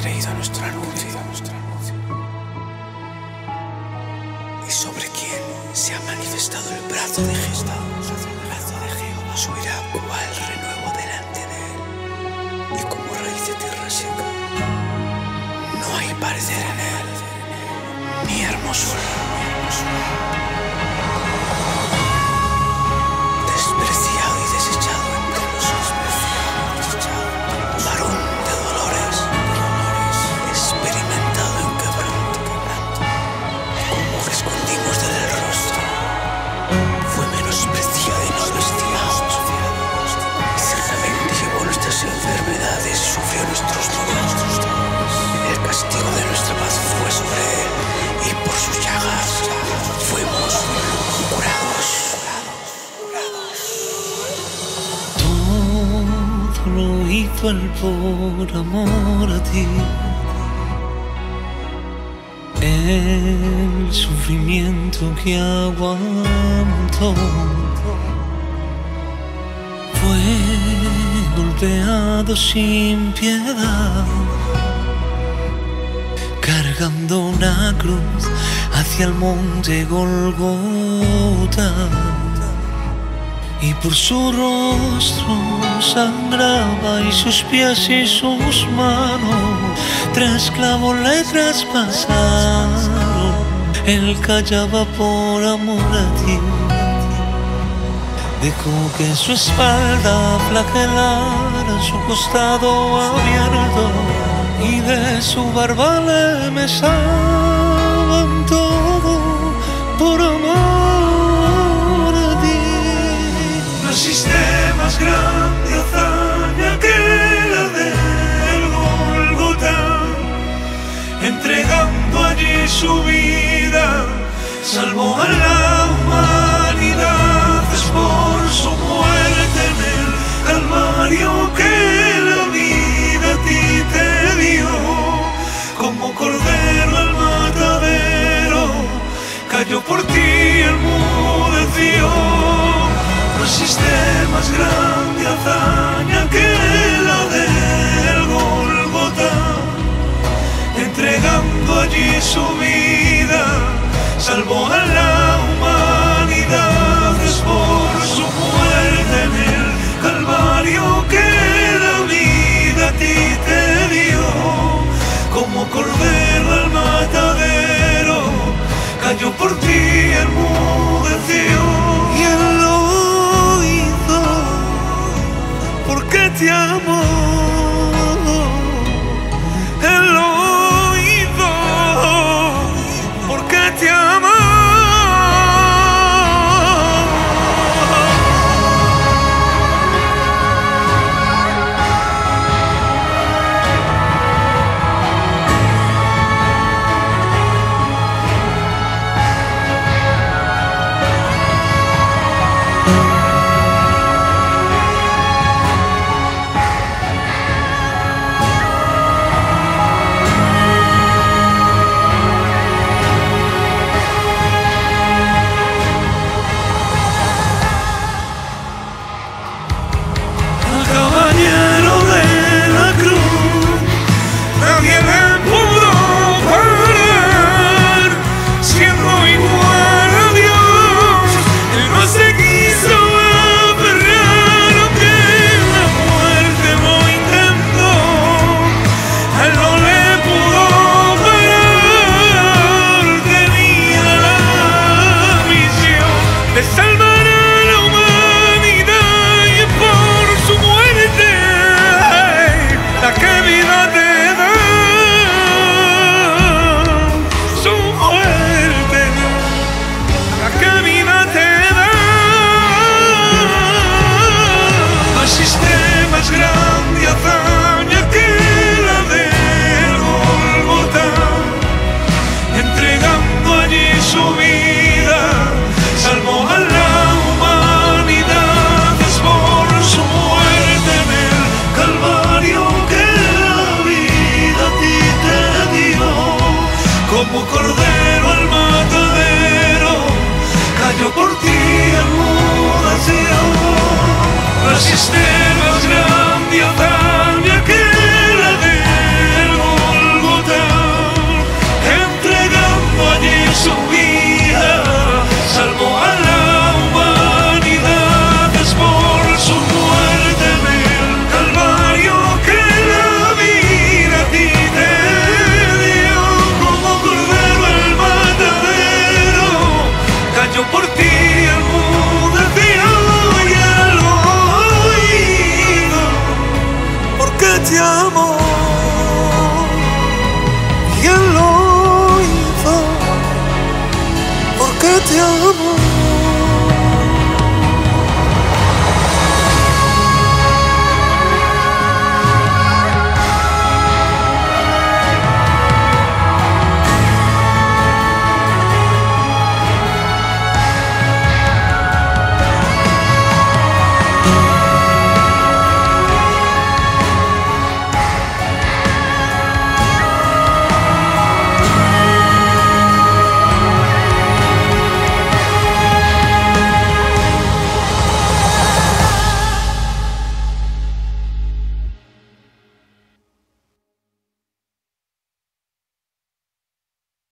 creído a nuestro anuncio. Y sobre quien se ha manifestado el brazo de Jehová. El brazo de Jehová subirá cual renuevo delante de él. Y como raíz de tierra seca, no hay parecer en él, ni hermosura. Ni hermosura. actual por amor a ti. El sufrimiento que aguantó fue golpeado sin piedad, cargando una cruz hacia el monte Golgota y por su rostro sangraba y sus pies y sus manos tres clavoles traspasaron. Él callaba por amor a ti. Dejó que su espalda flagelara su costado abierto y de su barba le mesaba. su vida, salvó al alma. por ti enmudeció y él lo hizo porque te amó. Christmas. amo.